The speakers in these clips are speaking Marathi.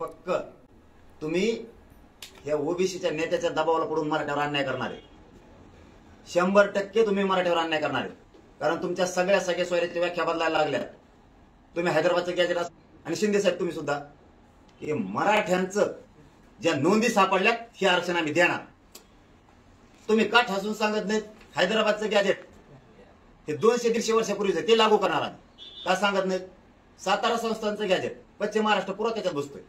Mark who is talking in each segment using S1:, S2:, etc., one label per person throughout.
S1: पक्क. तुम्ही ह्या ओबीसीच्या नेत्याच्या दबावाला पडून मराठ्यावर अन्याय करणार आहे. शंभर टक्के तुम्ही मराठ्यावर अन्याय करणार आहे. कारण तुमच्या सगळ्या सगळ्या सोयऱ्याच्या व्याख्या बदलायला लागल्या. तुम्ही हैदराबादचं गॅजेट आणि शिंदे साहेब तुम्ही सुद्धा. की मराठ्यांचं ज्या नोंदी सापडल्यात हे आरक्षण आम्ही देणार. तुम्ही का ठासून सांगत नाहीत? हैदराबादचं गॅजेट हे दोनशे दीडशे वर्षापूर्वीचं ते लागू करणार आम्ही. का सांगत नाहीत? सातारा संस्थांचं गॅजेट पश्चिम महाराष्ट्र पुरा त्याच्यात बसतोय.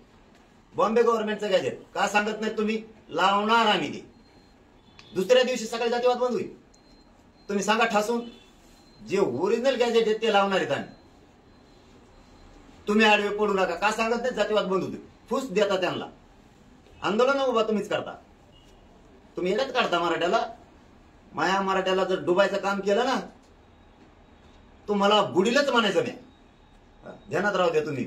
S1: बॉम्बे गव्हर्नमेंटचं गॅजेट का सांगत नाहीत तुम्ही? लावणार आम्ही ते. दुसऱ्या दिवशी सकाळी जातीवाद बंद होईल. तुम्ही सांगा ठासून. जे ओरिजिनल गॅजेट आहेत ते लावणार आहेत आम्ही. तुम्ही आडवे पडू नका. का सांगत नाही जातीवाद बंद होते फुस देता त्यांना. आंदोलन उभा तुम्हीच करता तुम्ही येण्यात काढता मराठ्याला. माया मराठ्याला जर डुबायचं काम केलं ना तुम्हाला बुडीलच म्हणायचं मी. ध्यानात राहू द्या तुम्ही.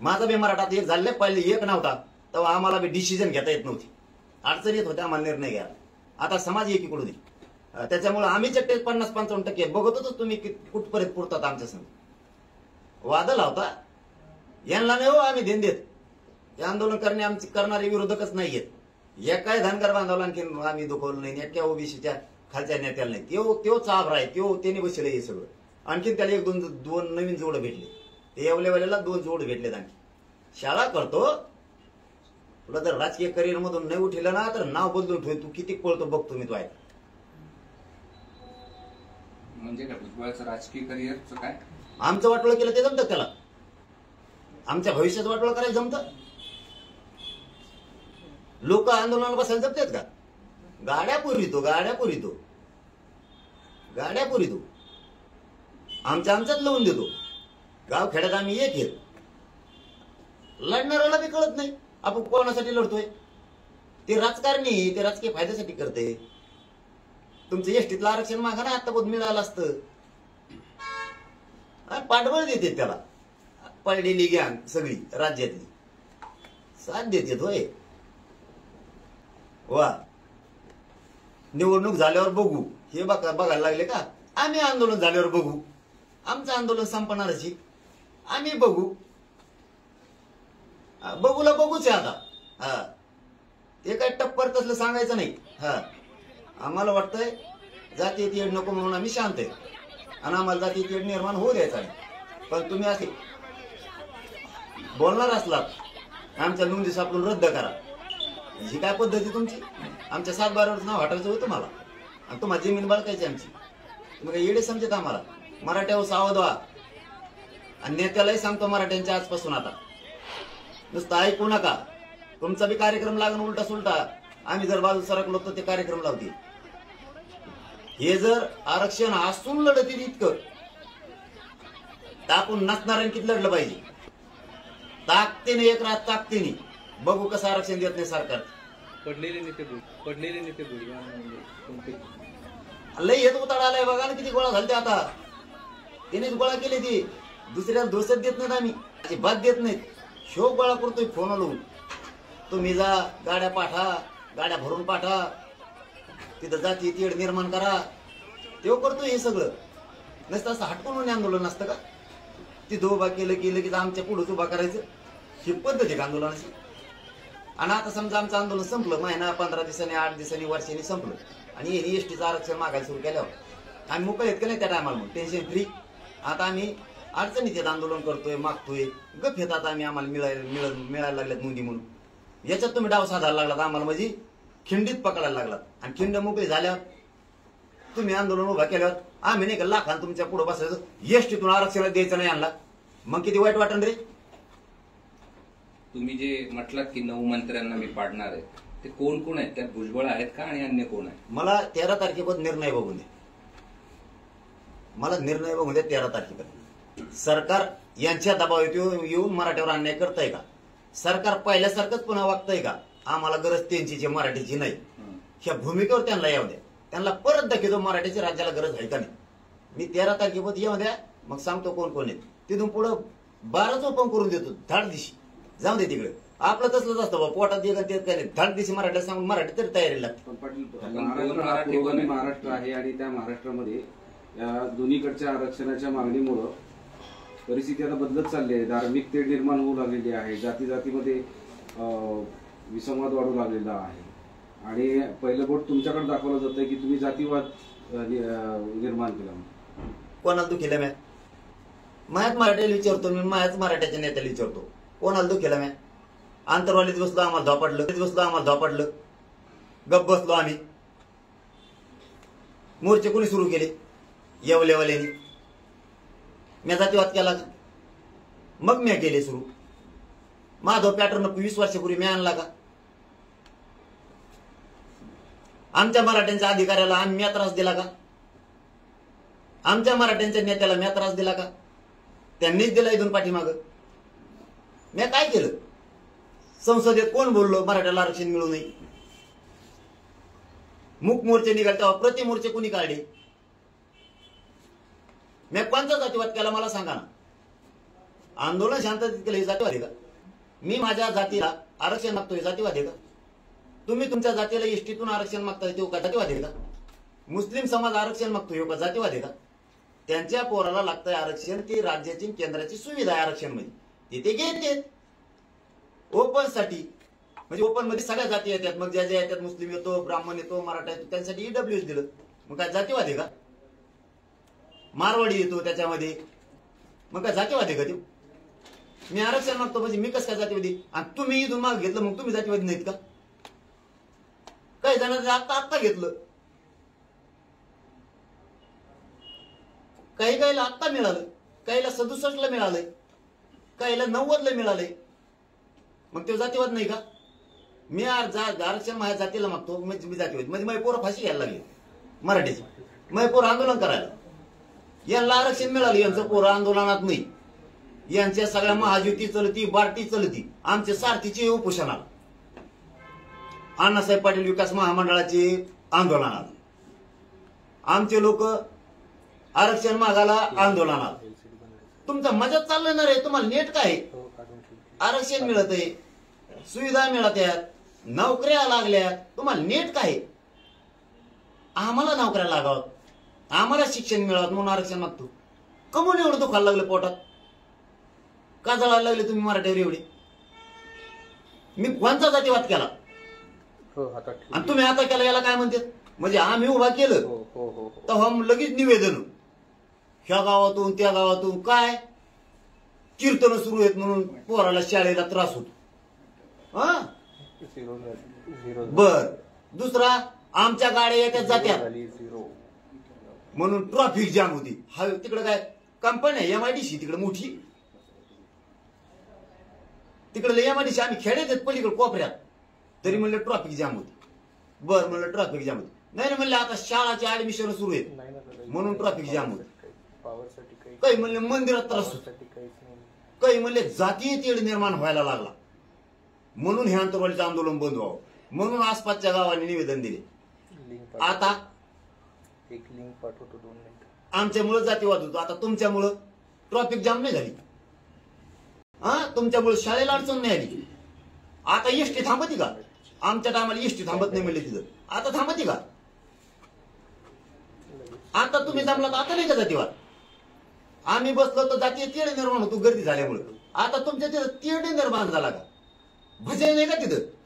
S1: माझा बी मराठात एक झाले पहिले एक नव्हता. तेव्हा आम्हाला बी डिसिजन घेता येत नव्हती. अडचण येत होत्या आम्हाला निर्णय घ्या आता समाज एकीकडून येईल. त्याच्यामुळे आम्ही चट्टे पन्नास पंचावन्न टक्के बघत होतो तुम्ही कुठपर्यंत पुरतात आमच्या संग. वादळ होता. यांना नाही हो आम्ही देण देत. हे आंदोलन करणे आमचे करणारे विरोधकच नाही आहेत. एकाय धनगर बांधवला आणखी आम्ही दुखवलं नाही. एका ओबीसीच्या खालच्या नेत्याला नाही. त्यो त्यो चाभरा आहे. त्यो त्याने बसले हे सगळं. आणखीन त्याला एक दोन दोन नवीन जोडं भेटले. ते येवलेवाल्याला दोन जोड भेटलेत आणखी. शाळा करतो. तुला जर राजकीय करिअर मधून नाही उठलं ना तर नाव बदलून ठेव. तू किती पळतो बघतो मी तो आहे
S2: म्हणजे काय भुजबळाचं राजकीय करिअरचं काय?
S1: आमचं वाटोळ केलं ते जमतं त्याला? आमच्या भविष्याचं वाटोळ करायला जमतं? लोक आंदोलनाला बसायला जमतात का? गाड्या पुरवितो गाड्या पुरवितो गाड्या पुरवितो आमच्या आमच्यात लावून देतो. गाव खेड्यात आम्ही एक येत लढणाऱ्याला बी कळत नाही. आपण कोणासाठी लढतोय? ते राजकारणी ते राजकीय फायद्यासाठी करते. तुमचं एसटीतलं आरक्षण मागा ना आता मिळालं असतं. पाठबळ देते त्याला. पडलेली गॅंग सगळी राज्यातली. साथ देते होय वा. निवडणूक झाल्यावर बघू. हे बघा बघायला लागले का? आम्ही आंदोलन झाल्यावर बघू. आमचं आंदोलन संपणारच आम्ही बघू. बघूला बघूच आहे आता. हा. ते काय टप्पर तसलं सांगायचं नाही. हा. आम्हाला वाटतंय जाती येड नको म्हणून आम्ही शांत आहे. आणि आम्हाला जाती येड निर्माण होऊ द्यायचा नाही पण तुम्ही असे बोलणार असलात आमच्या नोंदी सापडून रद्द करा. ही काय पद्धती तुमची? आमच्या सात बारावर नाव हटायचं होतं मला. आणि तुम्हाला जमीन बळकायची आमची. तुम्ही काय येडे समजत आम्हाला? मराठ्यावर सावध व्हा. आणि नेत्यालाही सांगतो मराठ्यांच्या आजपासून आता. नुसतं ऐकू नका. तुमचा बी कार्यक्रम लागून उलटा सुलटा आम्ही जर बाजू सरकलो तर ते कार्यक्रम लावतील. हे जर आरक्षण असून लढतील इतकं. तर आपण नसणाऱ्यांनी किती लढलं पाहिजे. ताकदीने एक रात ताकदीने. बघू कसं आरक्षण देत नाही सरकार.
S3: पडलेले नेते पडलेले नेते भुजबळ म्हणजे
S1: लय येत उताड आलाय बघा ना किती गोळा झालते आता. त्यानेच गोळा केले ते. दुसऱ्याला दोषच देत नाहीत आम्ही. अजिबात देत नाहीत. शोक गोळा करतोय फोन लावून. तुम्ही जा गाड्या पाठा गाड्या भरून पाठा. तिथं जाती तीड निर्माण करा. तेव करतोय हे सगळं. नसतं असं हटकून आंदोलन असतं का? तिथं उभा केलं की लगेच आमच्या पुढंच उभा करायचं. ही पद्धत एक आंदोलनाची? आणि आता समजा आमचं आंदोलन संपलं महिना पंधरा दिवसांनी आठ दिवसांनी वर्षांनी संपलं. आणि एस टीचं आरक्षण मागायला सुरू केल्यावर. आम्ही मोकळे आहेत का नाही त्या टायमाला मग? टेन्शन फ्री आता आम्ही अडचणीत येत आंदोलन करतोय मागतोय. गप येतात आम्ही आम्हाला मिळायला मिळ मिळायला लागल्यात नोंदी म्हणून. याच्यात तुम्ही डाव साधायला लागलात आम्हाला म्हणजे खिंडीत पकडायला लागलात. आणि खिंड मोकळी झाल्यावर तुम्ही आंदोलन उभा केल्यावर आम्ही नाही का लाखान तुमच्यापुढे बसायचं. एसटीतून आरक्षण द्यायचं नाही आणला. मग किती वाईट वाटण रे?
S2: तुम्ही जे म्हटलात की नऊ मंत्र्यांना मी पाडणार आहे ते कोण कोण आहेत? त्यात भुजबळ आहेत का आणि अन्य कोण आहेत?
S1: मला तेरा तारखेपर्यंत निर्णय बघून दे मला निर्णय बघून दे तेरा तारखेपर्यंत. सरकार यांच्या दबावात येऊ- येऊन मराठ्यावर अन्याय करतंय का? सरकार पहिल्यासारखंच पुन्हा वागतंय का? आम्हाला गरज त्यांची जी मराठीची नाही.
S2: हं.
S1: ह्या भूमिकेवर त्यांना येऊ द्या. त्यांना परत दाखवतो मराठीच्या राज्याला गरज आहे का नाही? मी तेरा तारखेपर्यंत येऊ द्या. मग सांगतो कोण कोण आहेत. तिथून पुढं बाराच ओपन करून देतो. धाड दिशी. जाऊ दे तिकडे. आपलं तसलंच असतं बा पोटात एक आणि तेच काय नाही. धाड दिशी मराठीला सांगून मराठी तरी तयारी लागते
S4: हा
S2: मराठी?
S4: महाराष्ट्र आहे आणि त्या महाराष्ट्रामध्ये या दोन्हीकडच्या आरक्षणाच्या मागणीमुळं परिस्थिती आता बदलत चालली आहे. धार्मिक ते निर्माण होऊ लागलेली आहे. जाती जातीमध्ये विसंवाद वाढू लागलेला आहे. आणि पहिलं बोट तुमच्याकडे दाखवलं जातंय की तुम्ही जातीवाद निर्माण केला
S1: कोणाला दुखीला म्या मायाच मराठ्याला विचारतो मी मायाच मराठ्याच्या नेत्याला विचारतो. कोणाला दुखीला म्या आंतरवालीत बसलो आम्हाला धोपाटलं बसलो आम्हाला धोपाटलं गप बसलो आम्ही. मोर्चे कोणी सुरू केले? येवलेवाल्यानी मी जातीवाद केला. का मग मी केले सुरू. माधव पॅटर्न वीस वर्षापूर्वी मी आणला का? आमच्या मराठ्यांच्या अधिकाऱ्याला आम्ही त्रास दिला का? आमच्या मराठ्यांच्या नेत्याला म्या त्रास दिला का? त्यांनीच दिला इथून पाठीमाग. मी काय केलं? संसदेत कोण बोललो मराठ्याला आरक्षण मिळू नये? मुख मोर्चे निघाले तेव्हा प्रति मोर्चे कोणी काढले? मी कोणता जातीवाद केला मला सांगा ना. आंदोलन शांततेत केलं हे जातीवाद आहे का? मी माझ्या जातीला आरक्षण मागतोय जातीवाद आहे का? तुम्ही तुमच्या जातीला एसटीतून आरक्षण मागता येऊ का जातीवाद आहे का? मुस्लिम समाज आरक्षण मागतोय का जातीवाद आहे का? त्यांच्या पोराला लागतंय आरक्षण ती राज्याची केंद्राची सुविधा आहे आरक्षणमध्ये. तिथे घेते ओपनसाठी. म्हणजे ओपनमध्ये सगळ्या जाती येतात. मग ज्या ज्या येतात मुस्लिम येतो ब्राह्मण येतो मराठा येतो त्यांसाठी ईडब्ल्यू दिलं. मग काय जातीवाद आहे का? मारवाडी येतो त्याच्यामध्ये. मग काय जातीवादी का ते मी आरक्षण मागतो म्हणजे मी कसं काय जातीवादी? आणि तुम्ही इथून माग घेतलं मग तुम्ही जातीवादी नाहीत का? काही जणांचं आत्ता आत्ता घेतलं. काही काहीला आत्ता मिळालं. काहीला सदुसष्टला मिळालंय. काहीला नव्वदला मिळालंय. मग ते जातीवाद नाही का? मी आर- जा- आरक्षण माझ्या जातीला मागतो म्हणजे मी जातीवाद. म्हणजे माझी पोरं फाशी घ्यायला लागली. मराठीची. माझी पोरं आंदोलन करायला. यांना आरक्षण मिळालं यांचं पोरं आंदोलनात नाही. यांच्या सगळ्या महायुती चलती बार्टी चलती. आमच्या सारथीची उपोषणाला अण्णासाहेब पाटील विकास महामंडळाचे आंदोलनात आमचे लोक आरक्षण मागायला आंदोलनात तुमचा मजा चाललं ना रे? तुम्हाला नेट काय? आरक्षण मिळत आहे सुविधा मिळत आहेत नोकऱ्या लागल्यात तुम्हाला नेट काय? आम्हाला नोकऱ्या लागावत आम्हाला शिक्षण मिळावं म्हणून आरक्षण मागतो. कमून एवढं दुखायला लागलं पोटात? का जळायला लागले तुम्ही मराठीवर एवढे? मी कोणता जातीवाद केला?
S3: हो
S1: आणि तुम्ही आता केला याला काय म्हणते? म्हणजे आम्ही उभा केलं.
S3: हो हो
S1: तर हम लगेच निवेदन. ह्या गावातून त्या गावातून काय? कीर्तन सुरू आहेत म्हणून पोराला शाळेला त्रास होतो. हा? बर. दुसरा आमच्या गाड्या
S3: झाली झिरो
S1: म्हणून ट्रॉफिक जाम होती. हा तिकडे काय? कंपनी आहे एमआयडीसी तिकडे मोठी. तिकडे एमआयडीसी आम्ही खेड्यात आहेत पलीकडे कोपऱ्यात. तरी म्हणलं ट्रॉफिक जाम होती. बर म्हणलं ट्रॉफिक जाम होती. नाही म्हणलं आता शाळाचे ऍडमिशन सुरू आहेत. म्हणून traffic jam होतं.
S3: काही
S1: म्हणले मंदिरात त्रास काही म्हणले जातीय तेढ निर्माण व्हायला लागला. म्हणून हे आंतरवालीचं आंदोलन बंद व्हावं. म्हणून आसपासच्या गावांनी निवेदन दिले. आता
S3: एक लिंक पाठवतो दोन मिनिट.
S1: आमच्यामुळं जातीवाद होतो. आता तुमच्यामुळं ट्रॉफिक जाम नाही झाली. हा? तुमच्यामुळे शाळेला अडचण नाही आली. आता एसटी थांबती का? आमच्या टायमाला एसटी थांबत नाही म्हणले तिथं. आता थांबती का? आता तुम्ही जमला तर आता नाही का जातीवाद? आम्ही बसलो तर जातीय तेढ निर्माण होतो गर्दी झाल्यामुळं. आता तुमच्या तिथं तेढ निर्माण झाला का? भजन नाही का तिथं?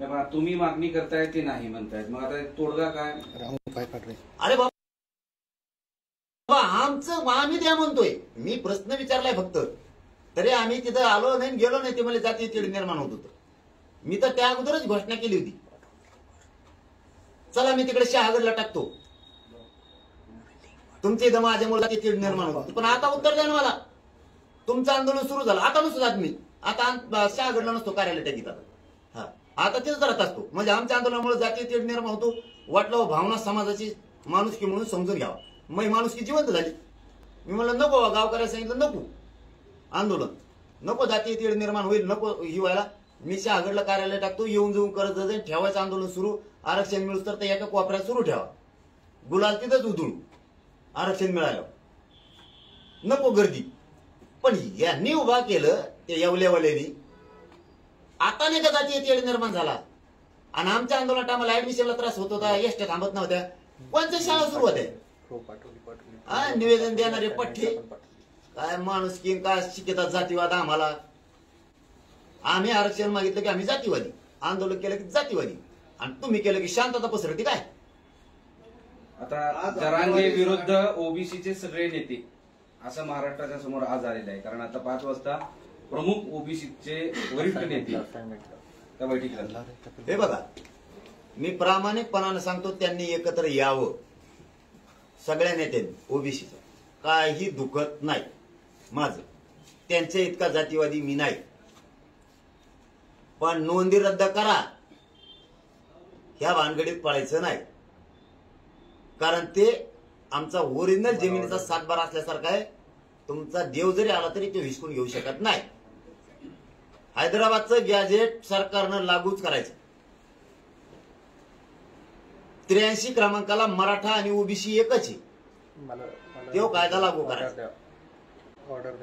S4: तुम्ही मागणी करताय ते नाही म्हणतायत? मग आता तोडगा काय?
S1: अरे बाबा आमचं आम्ही द्या म्हणतोय. मी प्रश्न विचारलाय फक्त. तरी आम्ही तिथं आलो नाही गेलो नाही ते मला जातीय तेढ निर्माण होत होतं. मी तर त्या अगोदरच घोषणा केली होती. चला मी तिकडे शहागडला टाकतो. तुमच्या इथं माझ्यामुळे जातीय तेढ निर्माण होत पण आता उत्तर द्या ना मला. तुमचं आंदोलन सुरू झालं. आता नसतो जात मी. आता शहागडला नसतो कार्यालय टाकीत आता हा. आता तिथं करत असतो. म्हणजे आमच्या आंदोलनामुळे जातीय तेढ निर्माण होतो. वाटलं भावना समाजाची माणुसकी म्हणून समजून घ्यावा. मग माणुसकी जिवंत झाली. मी म्हणलं नको गावकऱ्या सांगितलं नको आंदोलन. नको जातीय तेढ निर्माण होईल नको ही व्हायला. मी शहागडला कार्यालय टाकतो येऊन जाऊन करत जाईल ठेवायचं आंदोलन सुरू. आरक्षण मिळूस तर ते एका कोपऱ्यात सुरू ठेवा. गुलाल तिथंच उधळू. आरक्षण मिळालं. नको गर्दी. पण यांनी उभा केलं ते येवलेवाल्यांनी आता नाही का जातीय तेढ निर्माण झाला? आणि आमच्या आंदोलनात आम्हाला ऍडमिशनला त्रास होत होता एसट्या थांबत नव्हत्या. कोणत्या शाळा सुरू होत्या
S3: हो पाठवली
S1: हा, निवेदन देणारे पठ्ठे. काय माणूस की काय शिकतात जातीवाद आम्हाला? आम्ही आरक्षण मागितलं की आम्ही जातीवादी. आंदोलन केलं की जातीवादी. आणि तुम्ही केलं की शांतता पसरती काय?
S4: आता जरांगे विरुद्ध ओबीसीचे सगळे नेते असं महाराष्ट्राच्या समोर आज आलेलं आहे. कारण आता पाच वाजता प्रमुख ओबीसीचे वरिष्ठ नेते. त्या बैठकीला.
S1: हे बघा मी प्रामाणिकपणानं सांगतो त्यांनी एकत्र यावं. सगळ्या नेत्यांनी ओबीसीचं. काही दुखत नाही. माझं. त्यांच्या इतका जातीवादी मी नाही. पण नोंदी रद्द करा. ह्या भानगडीत पळायचं नाही. कारण ते आमचा ओरिजिनल जमिनीचा सातबार असल्यासारखा आहे. तुमचा देव जरी आला तरी तो हिसकून घेऊ शकत नाही. हैदराबादचं गॅझेट सरकारनं लागूच करायचं. त्र्याऐंशी क्रमांकाला मराठा आणि ओबीसी एकच आहे. देव कायदा लागू करायचा.
S3: ऑर्डर